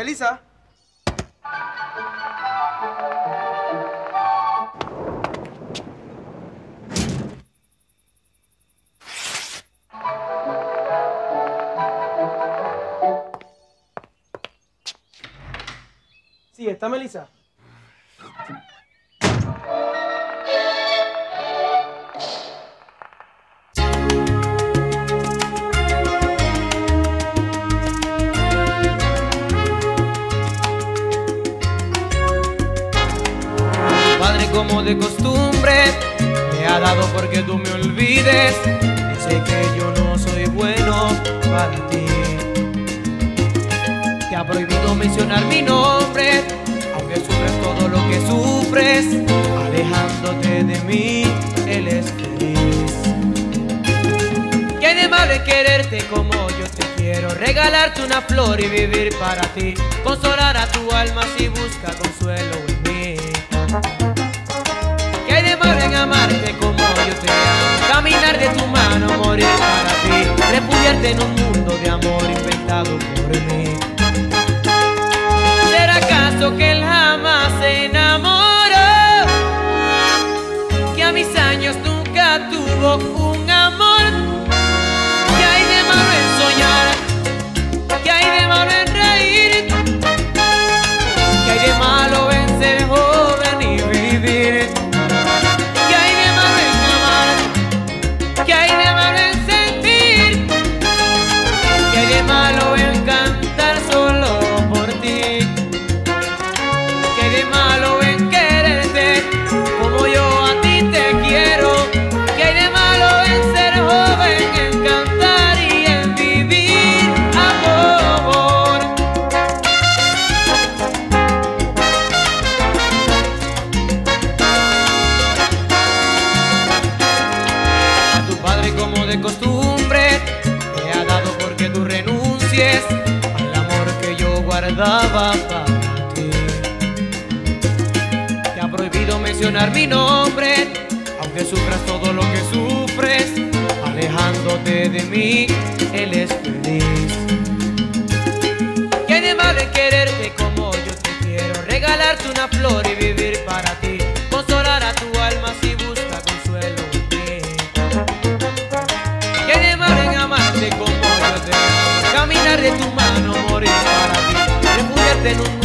Melissa. Sí, está Melissa. Como de costumbre me ha dado porque tú me olvides. Dice que yo no soy bueno para ti. Te ha prohibido mencionar mi nombre, aunque sufres todo lo que sufres, alejándote de mí, él es feliz. ¿Qué de malo quererte como yo te quiero? Regalarte una flor y vivir para ti, consolar a tu alma si busca consuelo como yo te? Caminar de tu mano, morir para ti, refugiarte en un mundo de amor inventado por mí. ¿Será acaso que él jamás se enamoró? Que a mis años nunca tuvo un Te ha prohibido mencionar mi nombre, aunque sufras todo lo que sufres, alejándote de mí, en un